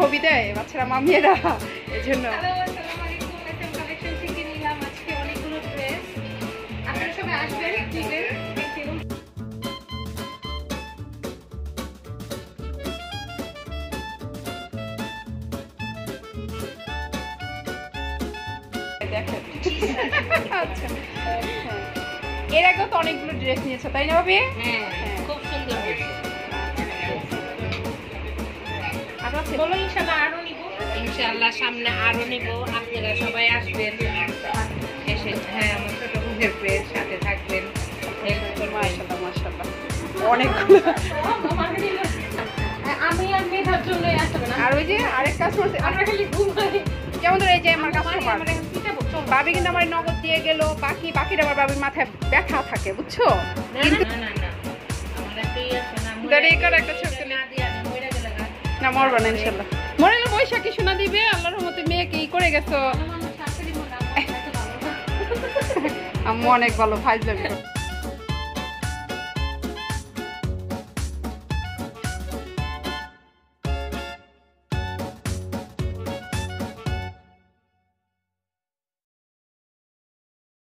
ছবি দেয় বাচ্চারা মামিয়েরা এই জন্য। এর আগেও তো অনেকগুলো ড্রেস নিয়েছো তাই না ভাবি? হ্যাঁ। বলো ইনশাআল্লাহ আরও নিব। ইনশাআল্লাহ সামনে আরও নিব। আপনারা সবাই আসবেন। এসে হ্যাঁ আমার ছোট সাথে থাকবেন। হেল্প করবেন। মাশাআল্লাহ মাশাআল্লাহ। অনেকগুলো। আমি আর মেধার জন্যই আসবে না। আর ওই যে আরেক কাস্টমার আমরা খালি ঘুমাই। যেমন ধরো এই যে আমার কাস্টমার চল। বাবি কিন্তু আমার নগদ দিয়ে গেল বাকি বাকিটা আমার বাবির মাথায় ব্যথা থাকে বুঝছ? একটা না মরবা না ইনশাল্লাহ। মরে গেলে বৈশাখী শোনা দিবে আল্লাহর রহমতে মেয়েকে ই করে গেছো। আম্মু অনেক ভালো ফাইজ লাগবে